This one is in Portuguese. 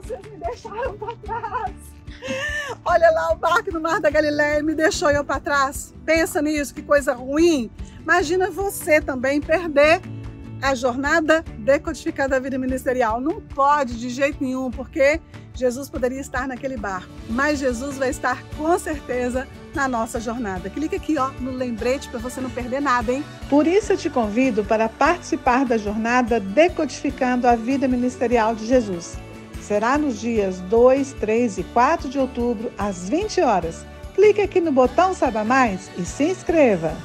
vocês me deixaram para trás. Olha lá, o barco no Mar da Galileia me deixou eu para trás. Pensa nisso, que coisa ruim. Imagina você também perder a jornada decodificada da vida ministerial. Não pode de jeito nenhum, porque Jesus poderia estar naquele barco, mas Jesus vai estar com certeza na nossa jornada. Clique aqui ó, no lembrete para você não perder nada, hein? Por isso eu te convido para participar da jornada Decodificando a Vida Ministerial de Jesus. Será nos dias 2, 3 e 4 de outubro, às 20 horas. Clique aqui no botão Saiba Mais e se inscreva!